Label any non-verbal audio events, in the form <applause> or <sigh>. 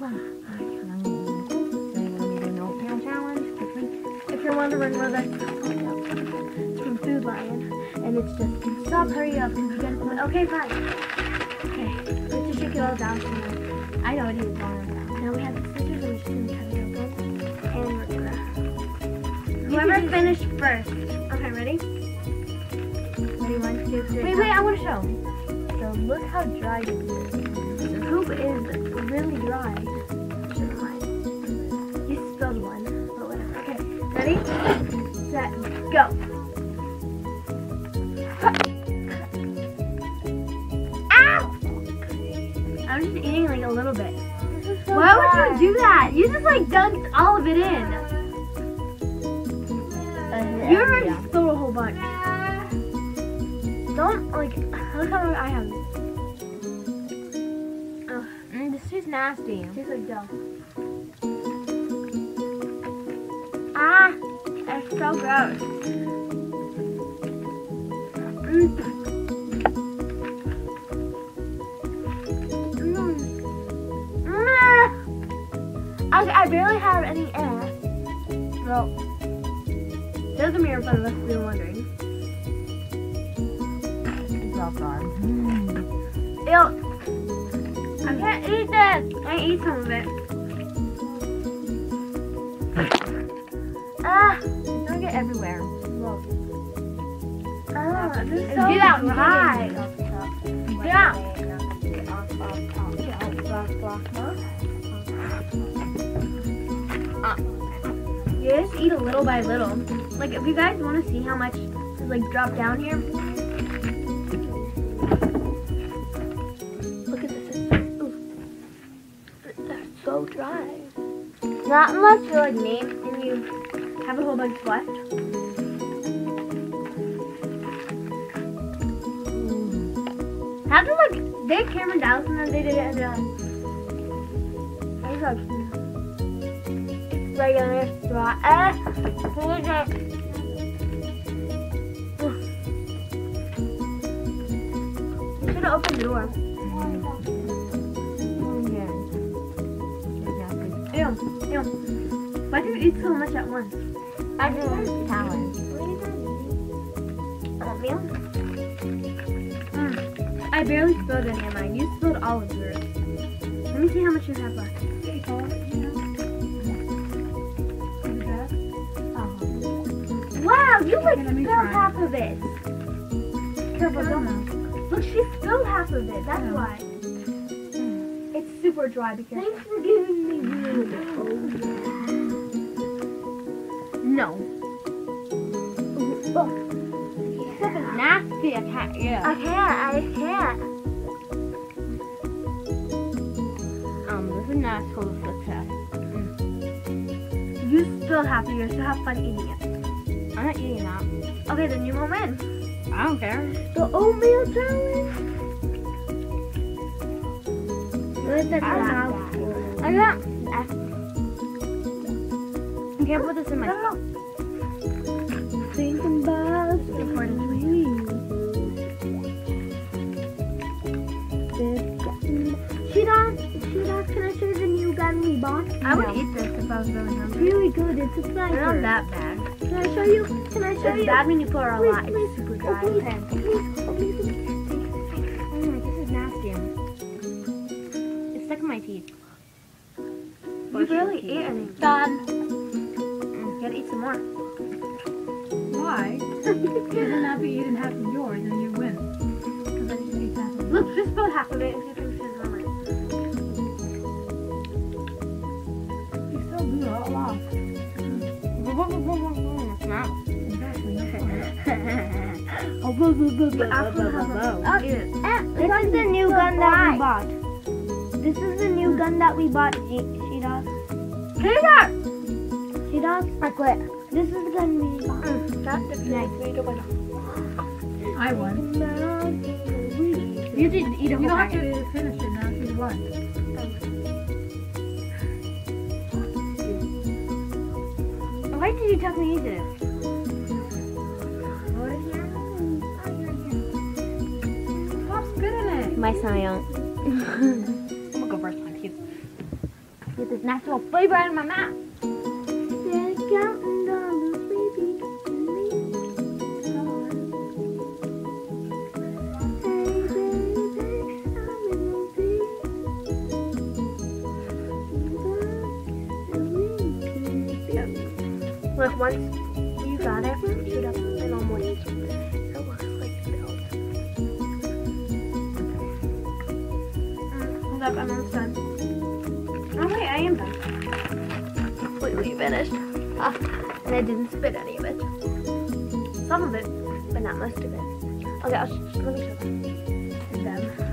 If you're wondering where that's it's from Food Lion, and it's just stop, hurry up, because you gotta. Okay, fine. Okay, have to shake it all down. Tonight. I know it is long. Now we have the scissors, and we're just gonna cut it open, and we're gonna. Whoever finished first. Okay, ready? Ready, one, two, three. Wait, wait, I want to show. So look how dry it is. The hoop is really dry. Ready? Set, go. Ow! I'm just eating like a little bit. Why would you do that? You just like dunked all of it in. You already spilled a whole bunch. Don't like look how I have. Ugh, Mm, this tastes nasty. tastes like dough. Ah, that's so gross. Mm. Mm. Mm. I, I barely have any air. Well, there's a mirror, in but unless you're wondering. It's all gone. Ew. I can't eat this. I eat some of it. It's get everywhere. ah, this is Get so out, dry. Get. You just eat a little by little. Like, if you guys want to see how much is like dropped down here, look at this. Ooh. That's so dry. Not unless you're like you have a whole bunch left. How do like they Cameron Dallas and then they did it and then I was like regular dry. Eh, who is it? <sighs> You should have opened the door. Ew, ew. Why do you eat so much at once? I do talent. Oatmeal? Mm. I barely spilled any of mine. You spilled all of yours. Let me see how much you have left. Wow, you like spilled half of it. Careful, don't. Look, she spilled half of it. That's why. It's super dry. Be careful. Thanks for giving me No. This is nasty. I can't eat it. I can't. I can't. Um, this is not so success. You still have of You still have fun eating it. I'm not eating that. Okay, then you won't win. I don't care. The oatmeal challenge. Where's the I got mouthful? I can't put this in my. Thinking about the Sheetas, Sheetas, can I show you the new gun we bought? I would No. eat this if I was really hungry. It's really good. It's a They're not that bad. Can I show you? Can I show It's you? bad when you pour a Please, lot. please, It's super Oh, dry. please, Okay. please, oh, please. Mm, this is nasty. It's stuck in my teeth. You barely ate any. Done. Some more. Why? <laughs> Because not be eating half of yours and you win. Because I just ate half of Look, just about half of it and see if you can remember. You still do <laughs> oh, a. It's not. Oh. This is the new gun that we bought. This is the new hmm. gun that we bought, She that! Sheetas? I quit. This is the gun we bought. Mm, that's the nice. I won. You didn't eat a whole You don't have to finish it now. You won. Why did you tell me you did it? Stop spitting it. My Sion. I'm gonna go first time too. Get this little flavor out of my mouth. Look, once you got it, shoot up and almost it looks like built. Hold up, I'm almost done. Oh wait, I am done. Completely finished. Ah, and I didn't spit any of it. Some of it, but not most of it. Okay, I'll sh- let me show you.